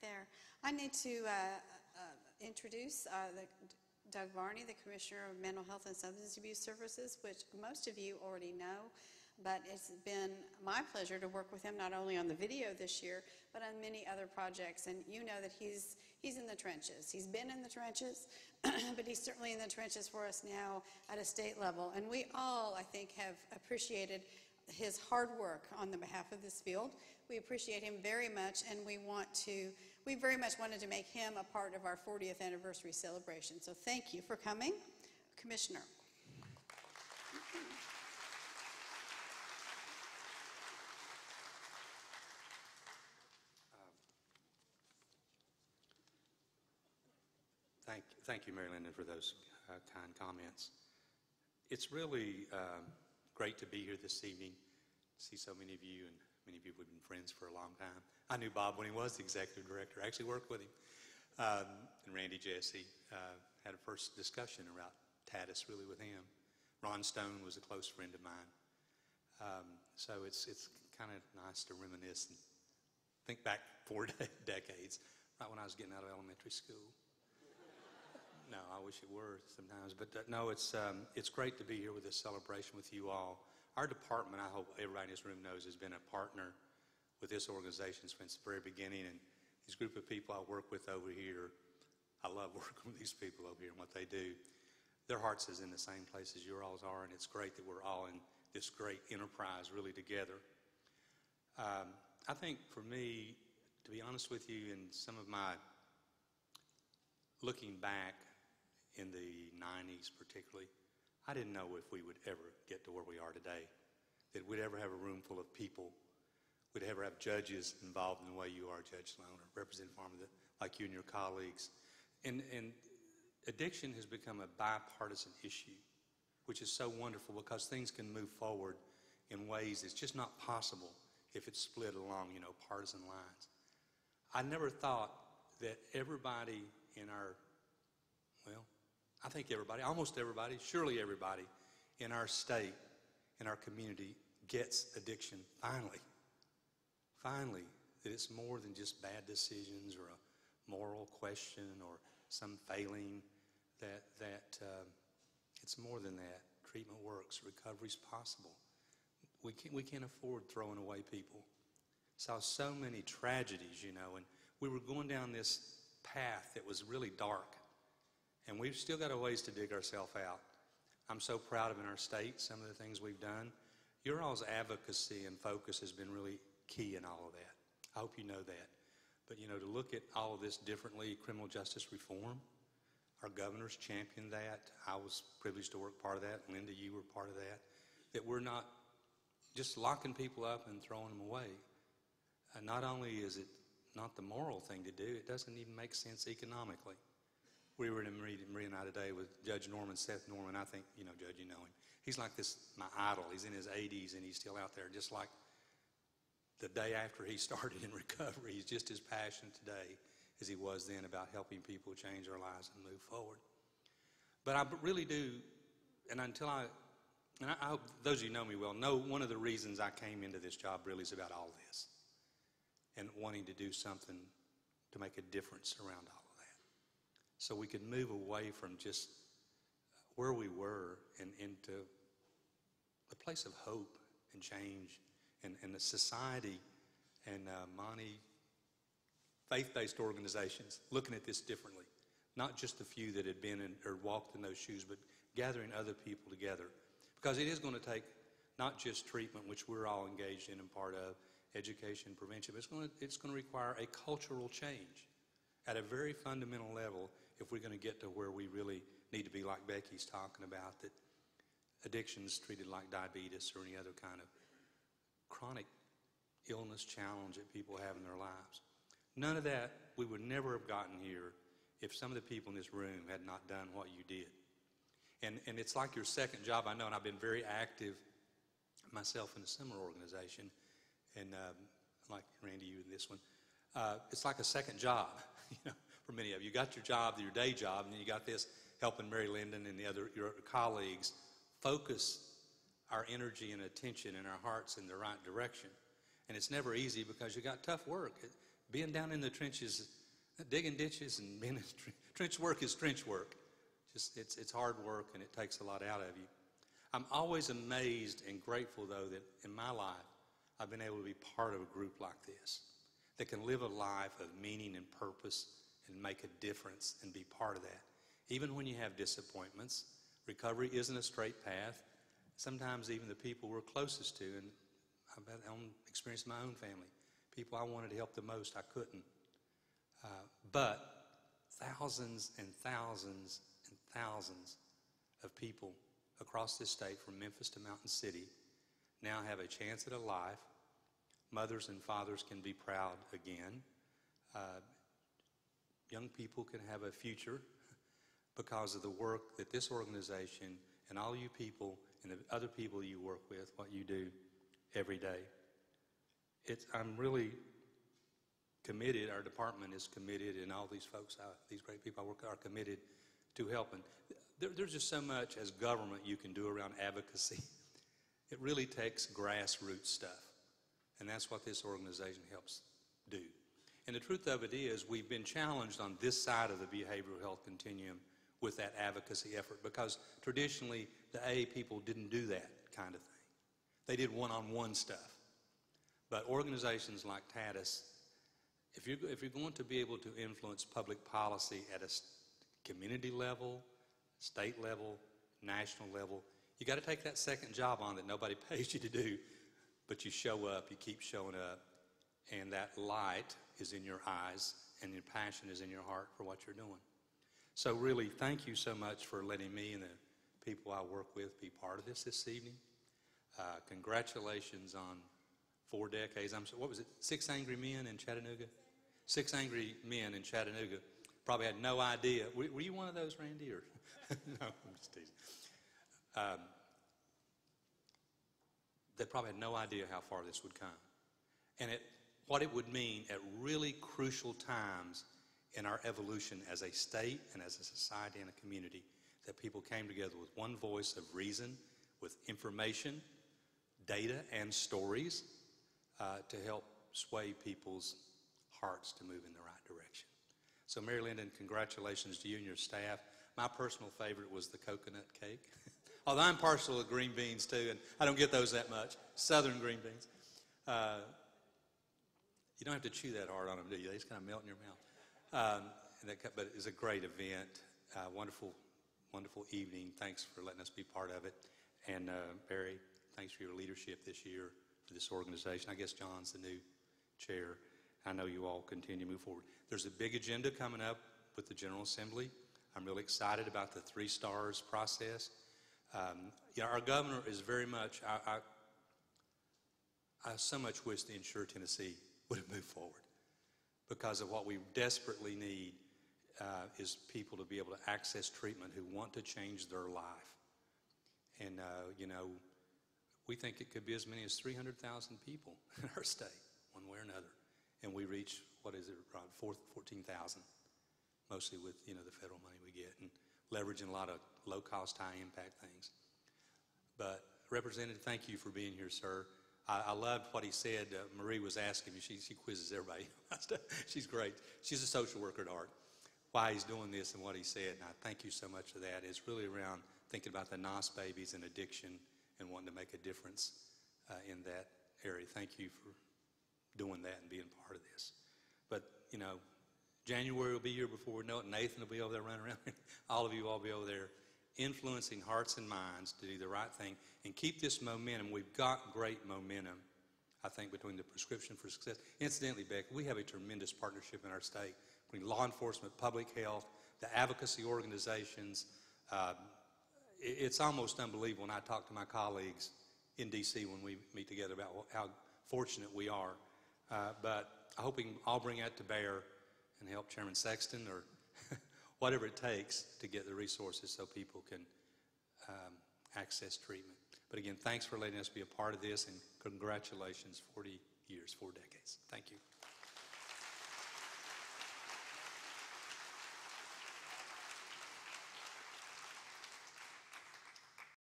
there. I need to uh, uh, introduce uh, the, Doug Varney, the Commissioner of Mental Health and Substance Abuse Services, which most of you already know. But it's been my pleasure to work with him not only on the video this year, but on many other projects. And you know that he's, he's in the trenches. He's been in the trenches, but he's certainly in the trenches for us now at a state level. And we all, I think, have appreciated his hard work on the behalf of this field. We appreciate him very much, and we want to, we very much wanted to make him a part of our 40th anniversary celebration. So thank you for coming. Commissioner. Thank, thank you, Mary Linda, for those uh, kind comments. It's really um, great to be here this evening, see so many of you, and many you we've been friends for a long time. I knew Bob when he was the executive director. I actually worked with him. Um, and Randy Jesse uh, had a first discussion about TAADAS really with him. Ron Stone was a close friend of mine. Um, so it's, it's kind of nice to reminisce and think back four de- decades, right when I was getting out of elementary school. No, I wish it were sometimes. But uh, no, it's, um, it's great to be here with this celebration with you all. Our department, I hope everybody in this room knows, has been a partner with this organization since the very beginning. And this group of people I work with over here, I love working with these people over here and what they do. Their hearts is in the same place as your all's are, and it's great that we're all in this great enterprise really together. Um, I think for me, to be honest with you, in some of my looking back, in the 90s particularly, I didn't know if we would ever get to where we are today, that we'd ever have a room full of people, we'd ever have judges involved in the way you are, Judge Sloan, or Representative Farmer, like you and your colleagues. And, and addiction has become a bipartisan issue, which is so wonderful because things can move forward in ways that's just not possible if it's split along, you know, partisan lines. I never thought that everybody in our, I think everybody, almost everybody, surely everybody in our state, in our community, gets addiction finally. Finally, that it's more than just bad decisions or a moral question or some failing, that, that uh, it's more than that. Treatment works, recovery's possible. We can't, we can't afford throwing away people. Saw so many tragedies, you know, and we were going down this path that was really dark. And we've still got a ways to dig ourselves out. I'm so proud of in our state some of the things we've done. Your all's advocacy and focus has been really key in all of that. I hope you know that. But you know, to look at all of this differently, criminal justice reform, our governors championed that. I was privileged to work part of that. Linda, you were part of that. That we're not just locking people up and throwing them away. And not only is it not the moral thing to do, it doesn't even make sense economically. We were in Maria and I today with Judge Norman, Seth Norman. I think, you know, Judge, you know him. He's like this, my idol. He's in his 80s and he's still out there, just like the day after he started in recovery. He's just as passionate today as he was then about helping people change their lives and move forward. But I really do, and until I, and I, I hope those of you know me well, know one of the reasons I came into this job really is about all this and wanting to do something to make a difference around all so we could move away from just where we were and into a place of hope and change and, and the society and uh, money, faith-based organizations looking at this differently. Not just the few that had been in, or walked in those shoes, but gathering other people together. Because it is going to take not just treatment, which we're all engaged in and part of, education, prevention, but it's going to, it's going to require a cultural change at a very fundamental level if we're going to get to where we really need to be, like Becky's talking about, that addiction's treated like diabetes or any other kind of chronic illness challenge that people have in their lives. None of that, we would never have gotten here if some of the people in this room had not done what you did. And, and it's like your second job, I know, and I've been very active myself in a similar organization, and um, like Randy, you in this one. Uh, it's like a second job, you know for many of you. You got your job, your day job, and then you got this helping Mary Linda and the other your colleagues focus our energy and attention and our hearts in the right direction. And it's never easy because you got tough work. being down in the trenches, digging ditches and being in tr- trench work is trench work. Just it's it's hard work and it takes a lot out of you. I'm always amazed and grateful though that in my life I've been able to be part of a group like this that can live a life of meaning and purpose and make a difference and be part of that. Even when you have disappointments, recovery isn't a straight path. Sometimes even the people we're closest to, and I've had own experience in my own family, people I wanted to help the most, I couldn't. Uh, but thousands and thousands and thousands of people across this state, from Memphis to Mountain City, now have a chance at a life. Mothers and fathers can be proud again. Uh, young people can have a future because of the work that this organization and all you people and the other people you work with, what you do every day. It's, I'm really committed, our department is committed, and all these folks, uh, these great people I work with are committed to helping. There, there's just so much as government you can do around advocacy. It really takes grassroots stuff, and that's what this organization helps do. And the truth of it is, we've been challenged on this side of the behavioral health continuum with that advocacy effort because traditionally the AA people didn't do that kind of thing. They did one on one stuff. But organizations like TAADAS, if you're, if you're going to be able to influence public policy at a community level, state level, national level, you got to take that second job on that nobody pays you to do, but you show up, you keep showing up, and that light is in your eyes and your passion is in your heart for what you're doing. So really, thank you so much for letting me and the people I work with be part of this this evening. Uh, congratulations on four decades. I'm what was it? Six angry men in Chattanooga. Six angry men in Chattanooga. Probably had no idea. Were, were you one of those, Randy? Or no, I'm just teasing. Um, they probably had no idea how far this would come, and it, what it would mean at really crucial times in our evolution as a state and as a society and a community that people came together with one voice of reason, with information, data, and stories uh, to help sway people's hearts to move in the right direction. So, Mary Linda, congratulations to you and your staff. My personal favorite was the coconut cake. Although I'm partial to green beans too, and I don't get those that much. Southern green beans. Uh, you don't have to chew that hard on them, do you? They just kind of melt in your mouth. Um, that, but it was a great event, uh, wonderful, wonderful evening. Thanks for letting us be part of it. And uh, Barry, thanks for your leadership this year for this organization. I guess John's the new chair. I know you all continue to move forward. There's a big agenda coming up with the General Assembly. I'm really excited about the three stars process. Um, you know, our governor is very much, I, I, I so much wish to Insure Tennessee would have moved forward because of what we desperately need uh, is people to be able to access treatment who want to change their life. And, uh, you know, we think it could be as many as 300,000 people in our state, one way or another. And we reach, what is it, around 14,000, mostly with, you know, the federal money we get and leveraging a lot of low-cost, high-impact things. But Representative, thank you for being here, sir. I, I loved what he said. Uh, Marie was asking me. She, she quizzes everybody. She's great. She's a social worker at heart. Why he's doing this and what he said, and I thank you so much for that. It's really around thinking about the NAS babies and addiction and wanting to make a difference uh, in that area. Thank you for doing that and being part of this. But you know, January will be here before we know it. Nathan will be over there running around. All of you will be over there influencing hearts and minds to do the right thing and keep this momentum. We've got great momentum, I think, between the prescription for success. Incidentally, Beck, we have a tremendous partnership in our state between law enforcement, public health, the advocacy organizations. It- it's almost unbelievable when I talk to my colleagues in D.C. when we meet together about how fortunate we are. Uh, but I hope we can all bring that to bear and help Chairman Sexton or whatever it takes to get the resources so people can um, access treatment. But again, thanks for letting us be a part of this and congratulations, 40 years, four decades. Thank you.